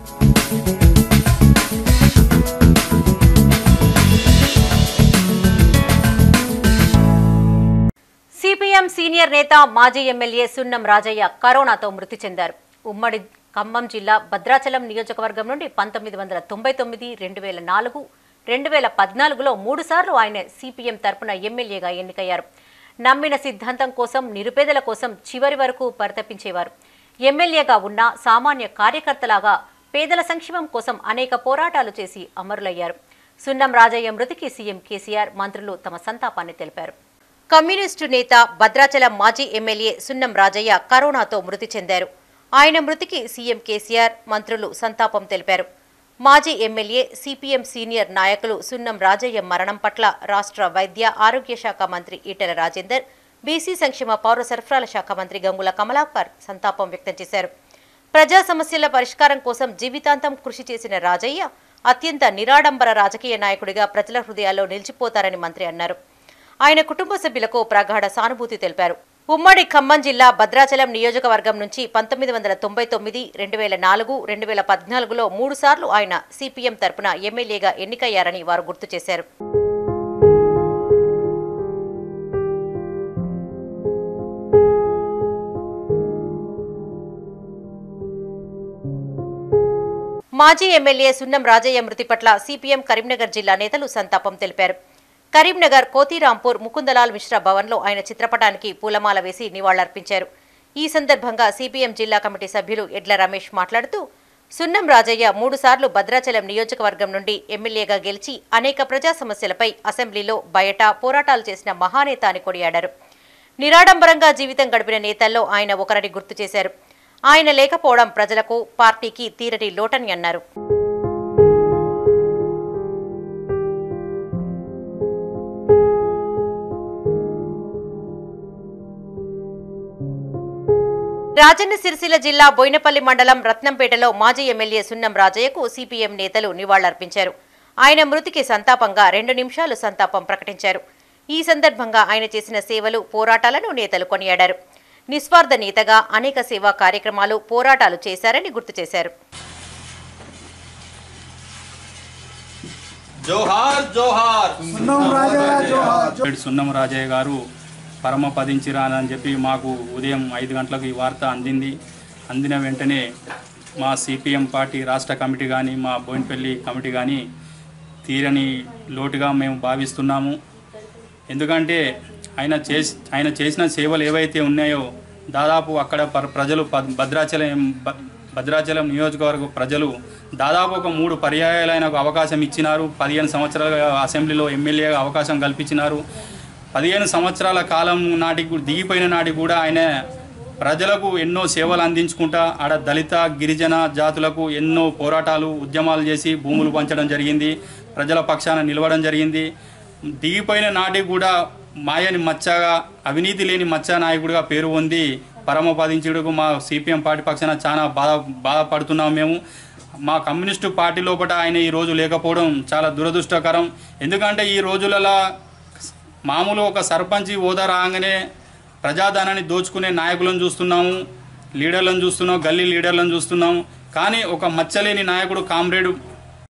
CPM senior నేత మాజీ MLA సున్నం రాజయ్య కరోనాతో మృతి చెందారు. ఉమ్మడి ఖమ్మం జిల్లా భద్రాచలం నియోజకవర్గం నుండి పంతొమ్మిది వందల తొంభై తొమ్మిది రెండు వేల నాలుగు రెండు వేల పద్నాలుగులో మూడుసార్లు ఆయన సిపిఎం తరపున ఎమ్మెల్యేగా ఎన్నికయ్యారు. నమ్మిన సిద్ధాంతం కోసం నిరుపేదల కోసం చివరి వరకు పరితపించేవారు. ఎమ్మెల్యేగా ఉన్న సామాన్య కార్యకర్తలాగా పేదల సంక్షేమం కోసం అనేక పోరాటాలు చేసి అమరులయ్యారు. సున్నం రాజయ్య మృతికి సీఎం కేసీఆర్ మంత్రులు తమ సంతాపాన్ని తెలిపారు. కమ్యూనిస్టు నేత భద్రాచలం మాజీ ఎమ్మెల్యే సున్నం రాజయ్య కరోనాతో మృతి చెందారు. ఆయన మృతికి సీఎం కేసీఆర్ మంత్రులు సంతాపం తెలిపారు. మాజీ ఎమ్మెల్యే సిపిఎం సీనియర్ నాయకులు సున్నం రాజయ్య మరణం పట్ల రాష్ట్ర వైద్య ఆరోగ్య శాఖ మంత్రి ఈటెల రాజేందర్ బీసీ సంక్షేమ పౌర సరఫరాల శాఖ మంత్రి గంగుల కమలాకర్ సంతాపం వ్యక్తం చేశారు. ప్రజా సమస్యల పరిష్కారం కోసం జీవితాంతం కృషి చేసిన రాజయ్య అత్యంత నిరాడంబర రాజకీయ నాయకుడిగా ప్రజల హృదయాల్లో నిలిచిపోతారని మంత్రి అన్నారు. ఆయన కుటుంబ సభ్యులకు ప్రగాఢ సానుభూతి తెలిపారు. ఉమ్మడి ఖమ్మం జిల్లా భద్రాచలం నియోజకవర్గం నుంచి పంతొమ్మిది వందల తొంభై తొమ్మిది రెండు వేల నాలుగు రెండు వేల పద్నాలుగులో మూడుసార్లు ఆయన సిపిఎం తరపున ఎమ్మెల్యేగా ఎన్నికయ్యారని వారు గుర్తు చేశారు. మాజీ ఎమ్మెల్యే సున్నం రాజయ్య మృతి పట్ల సిపిఎం కరీంనగర్ జిల్లా నేతలు సంతాపం తెలిపారు. కరీంనగర్ కోతిరాంపూర్ ముకుందలాల్ మిశ్రా భవన్లో ఆయన చిత్రపటానికి పూలమాల వేసి నివాళులర్పించారు. ఈ సందర్భంగా సిపిఎం జిల్లా కమిటీ సభ్యులు ఎడ్ల రమేష్ మాట్లాడుతూ సున్నం రాజయ్య మూడుసార్లు భద్రాచలం నియోజకవర్గం నుండి ఎమ్మెల్యేగా గెలిచి అనేక ప్రజా సమస్యలపై అసెంబ్లీలో బయట పోరాటాలు చేసిన మహానేత అని కొనియాడారు. నిరాడంబరంగా జీవితం గడిపిన నేతల్లో ఆయన ఒకరని గుర్తు చేశారు. ఆయన లేకపోవడం ప్రజలకు పార్టీకి తీరని లోటని అన్నారు. రాజన్న సిరిసిల్ల జిల్లా బోయినపల్లి మండలం రత్నంపేటలో మాజీ ఎమ్మెల్యే సున్నం రాజయ్యకు సిపిఎం నేతలు నివాళులర్పించారు. ఆయన మృతికి సంతాపంగా రెండు నిమిషాలు సంతాపం ప్రకటించారు. ఈ సందర్భంగా ఆయన చేసిన సేవలు పోరాటాలను నేతలు కొనియాడారు. నిస్వార్థ నేతగా అనేక సేవా కార్యక్రమాలు పోరాటాలు చేశారని గుర్తు చేశారు. సున్నం రాజయ్య గారు పరమ పదించిరానని చెప్పి మాకు ఉదయం ఐదు గంటలకు ఈ వార్త అందింది. అందిన వెంటనే మా సిపిఎం పార్టీ రాష్ట్ర కమిటీ కానీ మా బోయినపల్లి కమిటీ కానీ తీరని లోటుగా మేము భావిస్తున్నాము. ఎందుకంటే ఆయన చేసి ఆయన చేసిన సేవలు ఏవైతే ఉన్నాయో దాదాపు అక్కడ ప్రజలు భద్రాచలం భద్రాచలం నియోజకవర్గ ప్రజలు దాదాపు ఒక మూడు పర్యాయాలు ఆయనకు అవకాశం ఇచ్చినారు. పదిహేను సంవత్సరాలుగా అసెంబ్లీలో ఎమ్మెల్యేగా అవకాశం కల్పించినారు. పదిహేను సంవత్సరాల కాలం నాటికి కూడా- దిగిపోయిన నాటికి కూడా ఆయన ప్రజలకు ఎన్నో సేవలు అందించుకుంటా ఆడ దళిత గిరిజన జాతులకు ఎన్నో పోరాటాలు ఉద్యమాలు చేసి భూములు పంచడం జరిగింది. ప్రజల పక్షాన నిలవడం జరిగింది. దిగిపోయిన నాటికి కూడా మాయని మచ్చగా అవినీతి లేని మచ్చ నాయకుడిగా పేరు పొంది పరమపదించుడుకు మా సిపిఎం పార్టీ పక్షాన చాలా బాధ బాధపడుతున్నాం మేము. మా కమ్యూనిస్టు పార్టీ లోపల ఆయన ఈ రోజు లేకపోవడం చాలా దురదృష్టకరం. ఎందుకంటే ఈ రోజులలో మామూలు ఒక సర్పంచి హోదా రాగానే ప్రజాధనాన్ని దోచుకునే నాయకులను చూస్తున్నాము లీడర్లను చూస్తున్నాం గల్లీ లీడర్లను చూస్తున్నాం కానీ ఒక మచ్చలేని నాయకుడు కామ్రేడ్